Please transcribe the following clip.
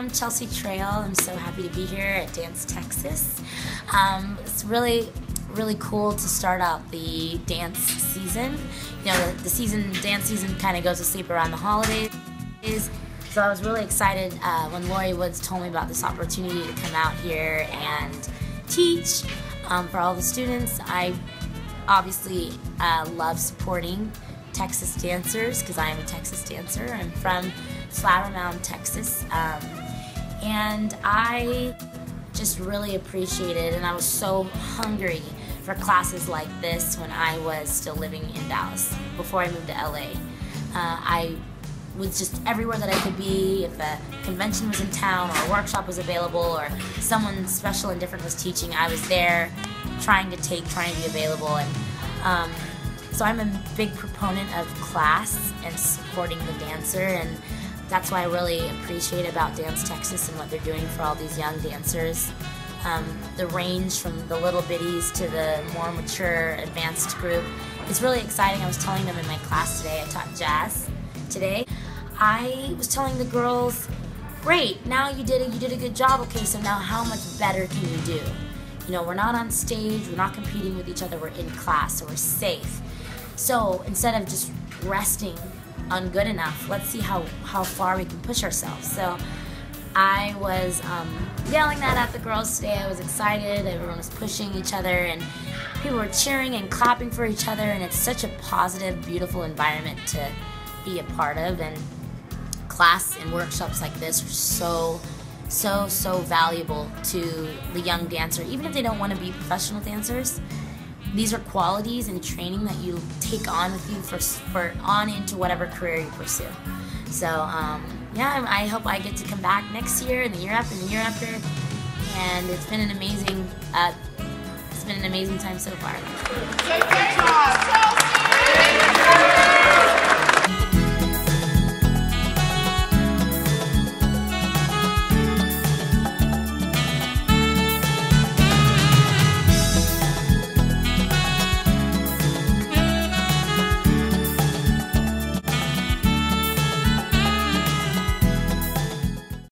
I'm Chelsea Traille. I'm so happy to be here at Dance Texas. Um, it's really, really cool to start out the dance season. You know, the, the season, dance season kind of goes to sleep around the holidays. So I was really excited uh, when Lori Woods told me about this opportunity to come out here and teach um, for all the students. I obviously uh, love supporting Texas dancers because I am a Texas dancer. I'm from Flower Mound, Texas. Um, and I just really appreciated and I was so hungry for classes like this when I was still living in Dallas before I moved to LA. Uh, I was just everywhere that I could be. If a convention was in town or a workshop was available or someone special and different was teaching, I was there trying to take, trying to be available. And um, so I'm a big proponent of class and supporting the dancer and that's why I really appreciate about Dance Texas and what they're doing for all these young dancers. Um, the range from the little biddies to the more mature, advanced group. It's really exciting. I was telling them in my class today, I taught jazz today. I was telling the girls, great, now you did it, you did a good job, okay, so now how much better can you do? You know, we're not on stage, we're not competing with each other, we're in class, so we're safe. So instead of just resting on good enough, let's see how, how far we can push ourselves. So I was um, yelling that at the girls today. I was excited. Everyone was pushing each other, and people were cheering and clapping for each other. And it's such a positive, beautiful environment to be a part of. And class and workshops like this are so so, so valuable to the young dancer, even if they don't want to be professional dancers. These are qualities and training that you take on with you for, for on into whatever career you pursue. So, um, yeah, I hope I get to come back next year and the year after and the year after. And it's been an amazing, uh, it's been an amazing time so far.